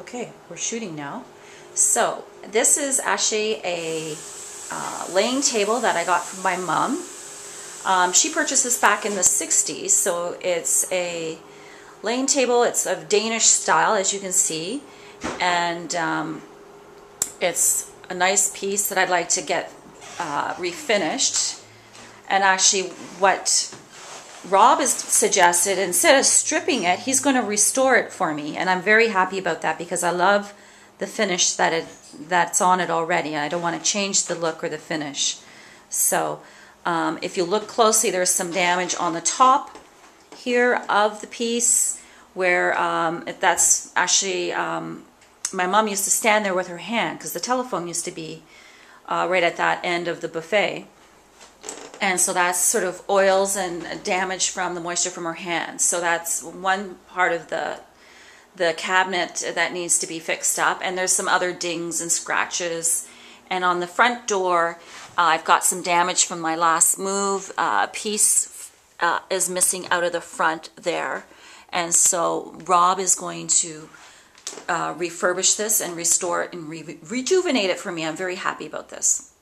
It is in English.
Okay, we're shooting now. So this is actually a uh, Lane table that I got from my mom. Um, she purchased this back in the 60s, so it's a Lane table. It's of Danish style, as you can see, and um, it's a nice piece that I'd like to get uh, refinished. And actually, what Rob has suggested, instead of stripping it, he's going to restore it for me. And I'm very happy about that because I love the finish that it that's on it already. I don't want to change the look or the finish. So um, if you look closely, there's some damage on the top here of the piece where um, that's actually, um, my mom used to stand there with her hand because the telephone used to be uh, right at that end of the buffet. And so that's sort of oils and damage from the moisture from her hands. So that's one part of the the cabinet that needs to be fixed up. And there's some other dings and scratches. And on the front door, uh, I've got some damage from my last move. Uh, a piece uh, is missing out of the front there. And so Rob is going to uh, refurbish this and restore it and re rejuvenate it for me. I'm very happy about this.